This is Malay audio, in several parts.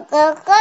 哥哥。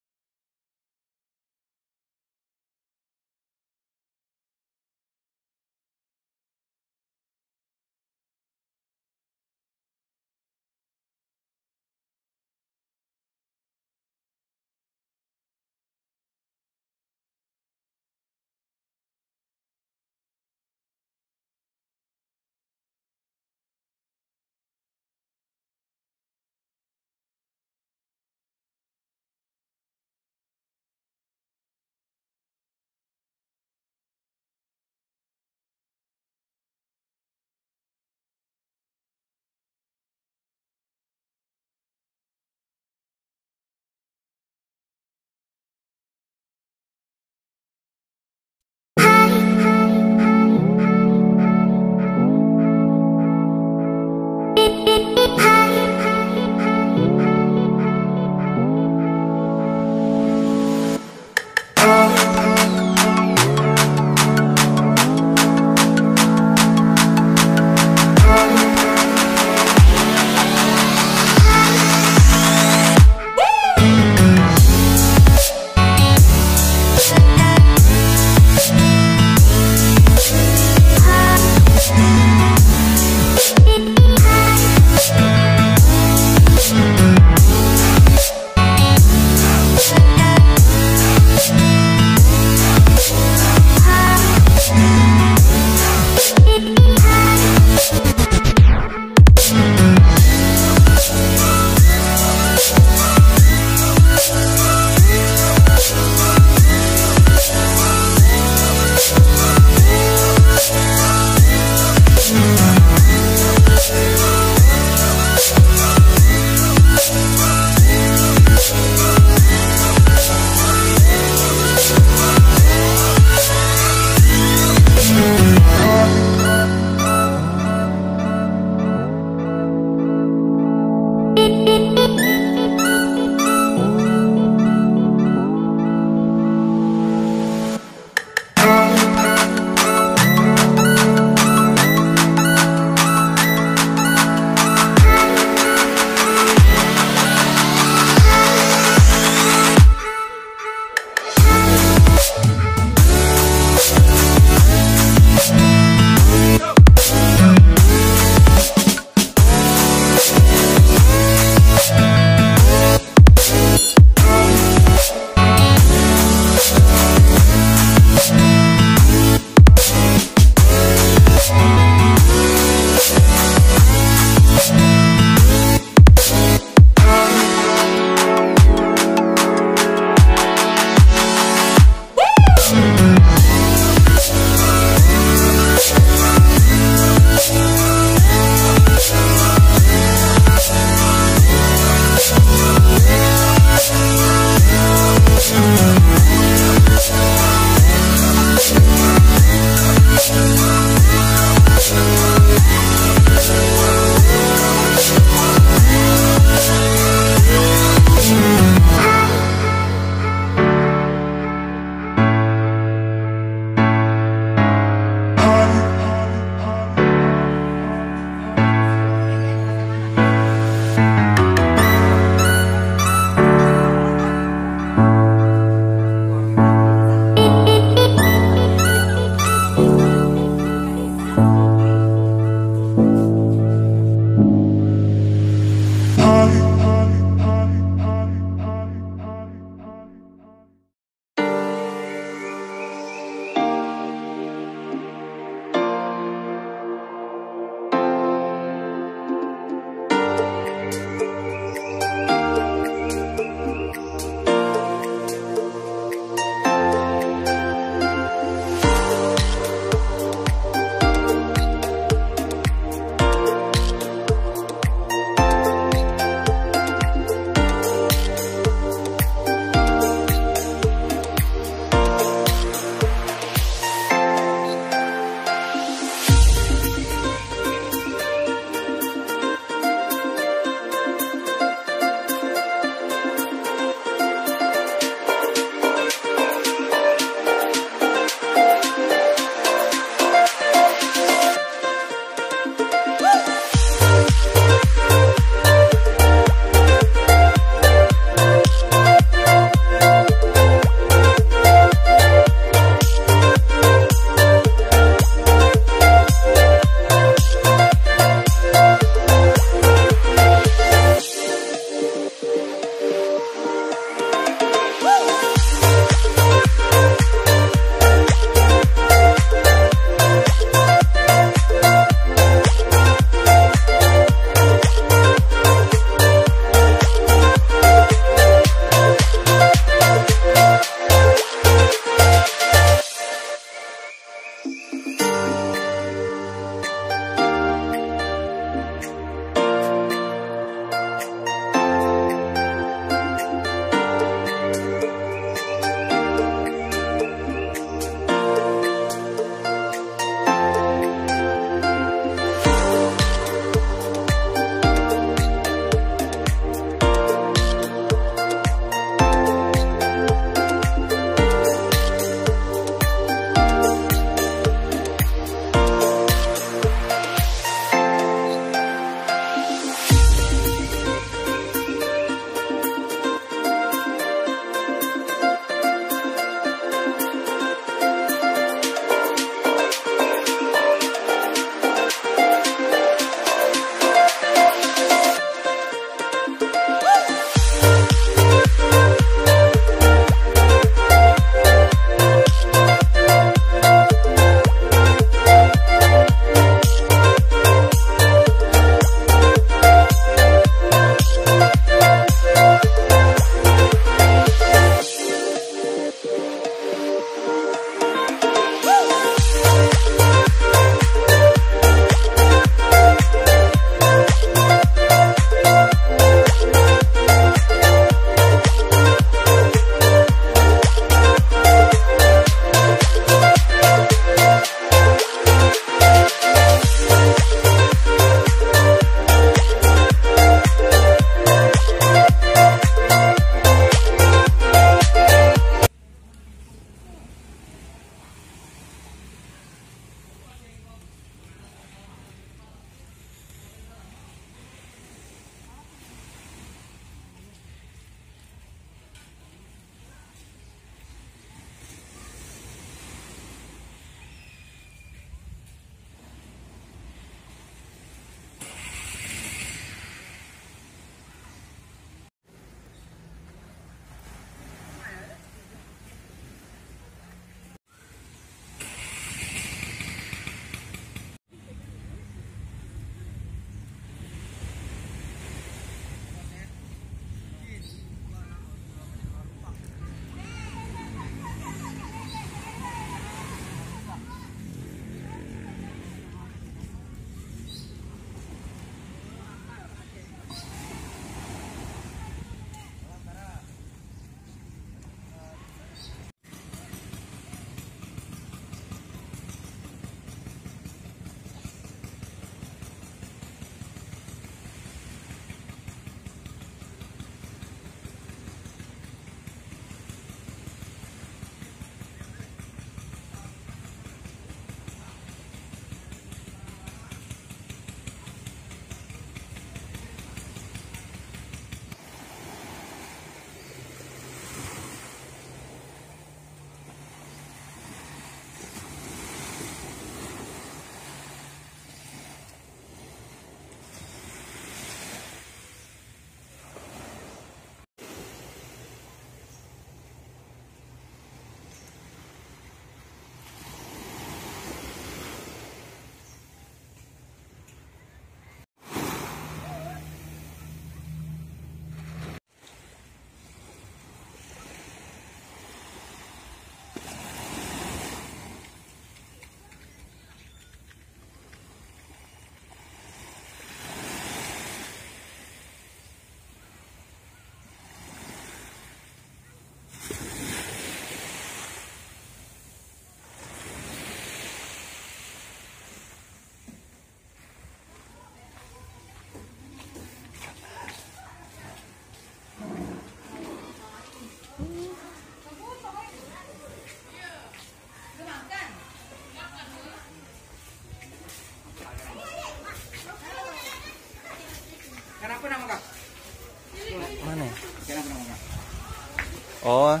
Oh,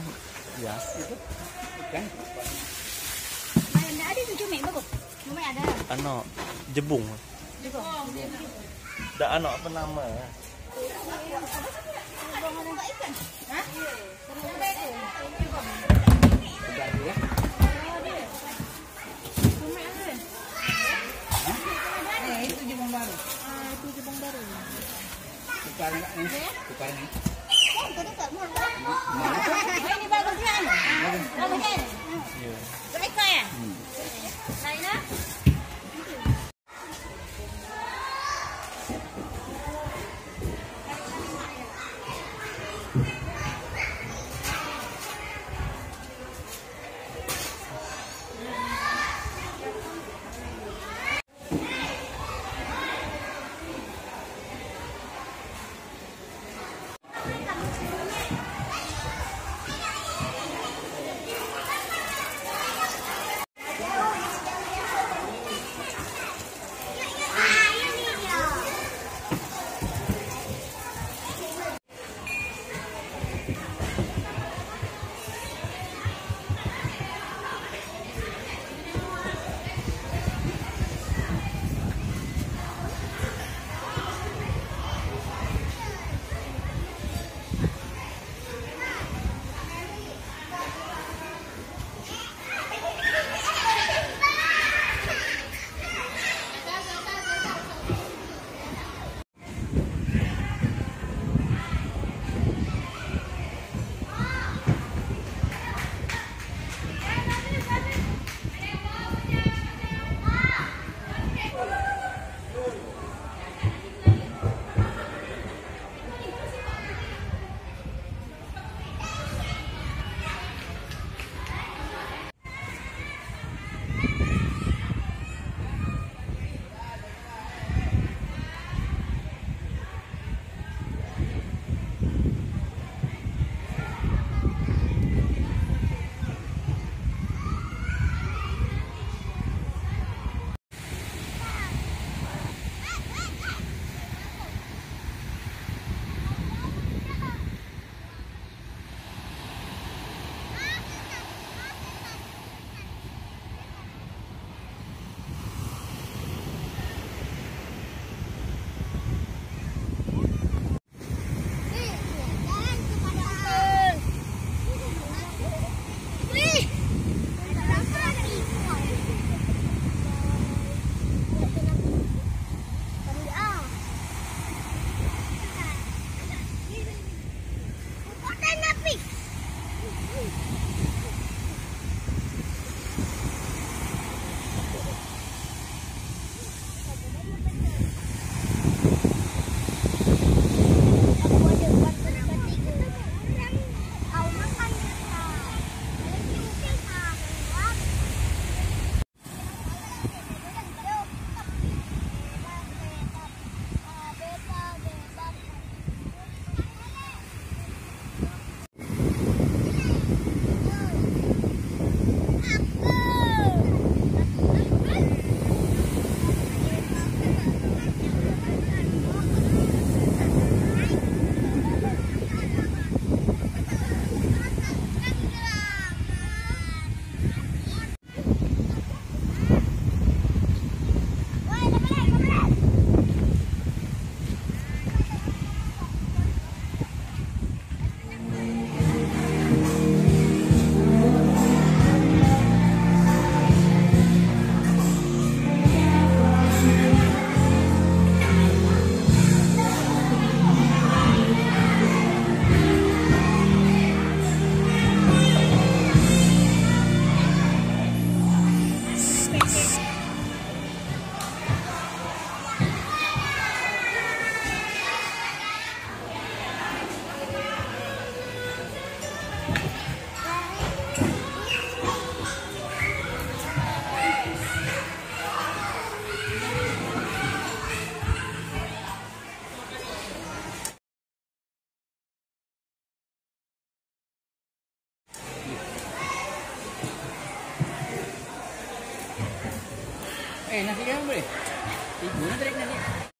ya. Kan? Ada ada tu cumi bagus. Cumi ada. Ano, jebung. Juga. Dah ano apa nama? Ha? Eh, nasi dia boleh? Ibu nak tarik nasi.